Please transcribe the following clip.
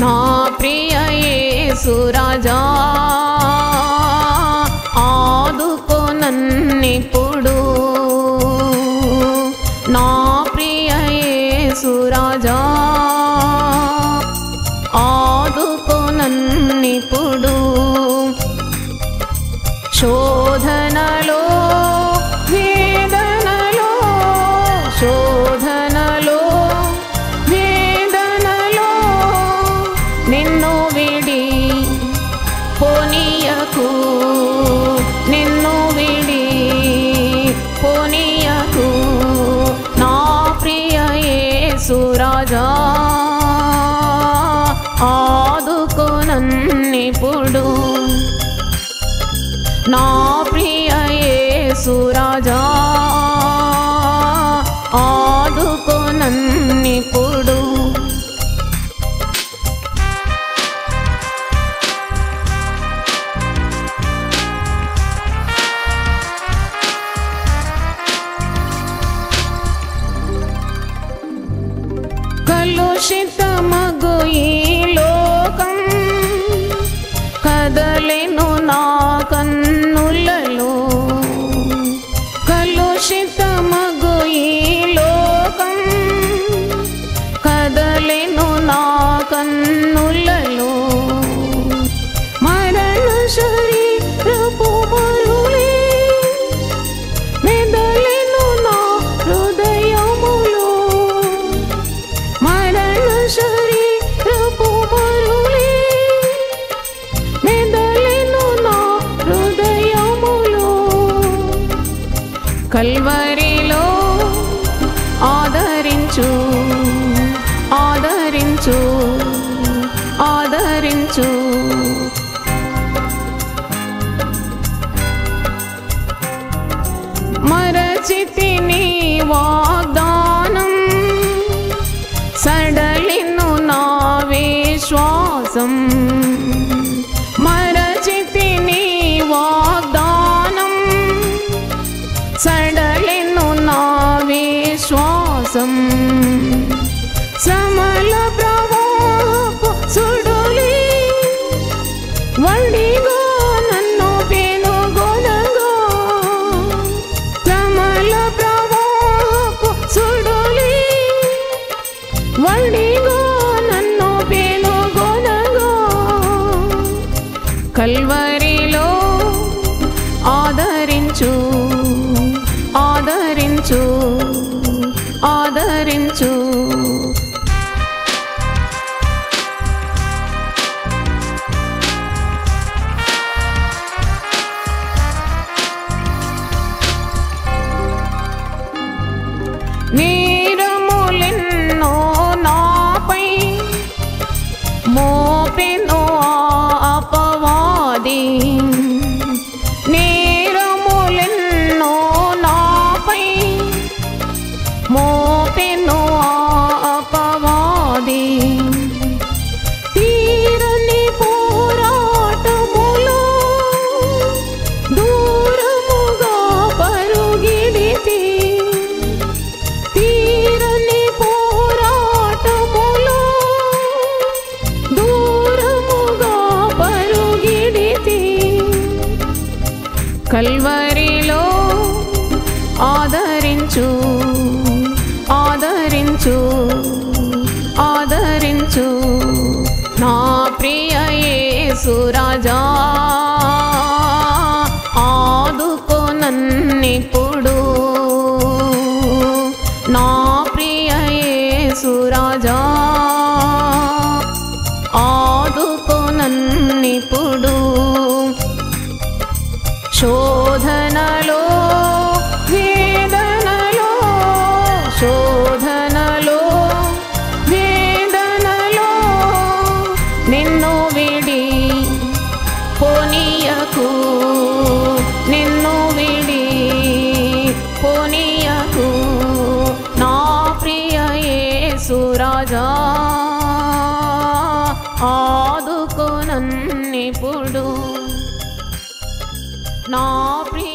నా ప్రియ యేసురాజా ఆదుకో నన్నిప్పుడు నా ప్రియ యేసురాజా ఆదుకో నన్నిప్పుడు రాజా ఆదుకునన్నిప్పుడు నా కదలెను నా కన్నులలో. కలుషితమ కల్వరిలో ఆదరించు ఆదరించు ఆదరించు మరచితి నీ వాగ్దానం సడలిను నా విశ్వాసం కల్వరిలో ఆదరించు ఆదరించు ఆదరించు. నీ కల్వరిలో ఆదరించు ఆదరించు. शोधनलो वेदनलो शोधनलो वेदनलो विडी पोनियाकु। ఆదుకో నన్నిప్పుడు నా ప్రియ